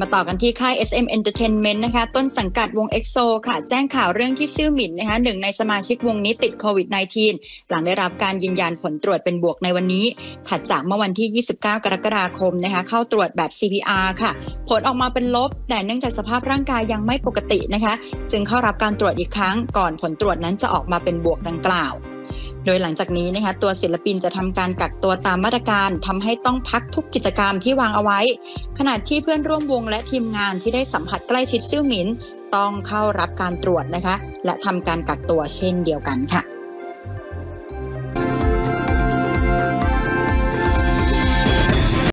มาต่อกันที่ค่าย SM Entertainment นะคะ ต้นสังกัดวง EXO ค่ะ แจ้งข่าวเรื่องที่ซื่อหมินนะคะหนึ่งในสมาชิกวงนี้ติดโควิด -19 หลังได้รับการยืนยันผลตรวจเป็นบวกในวันนี้ ถัดจากเมื่อวันที่ 29 กรกฎาคมนะคะเข้าตรวจแบบ CPR ค่ะ ผลออกมาเป็นลบ แต่เนื่องจากสภาพร่างกายยังไม่ปกตินะคะ จึงเข้ารับการตรวจอีกครั้ง ก่อนผลตรวจนั้นจะออกมาเป็นบวกดังกล่าว โดยหลังจากนี้นะคะตัวศิลปินจะทำการกักตัวตามมาตรการทำให้ต้องพักทุกกิจกรรมที่วางเอาไว้ ขณะที่เพื่อนร่วมวงและทีมงานที่ได้สัมผัสใกล้ชิดซิ่วหมิน ต้องเข้ารับการตรวจนะคะ และทำการกักตัวเช่นเดียวกันค่ะ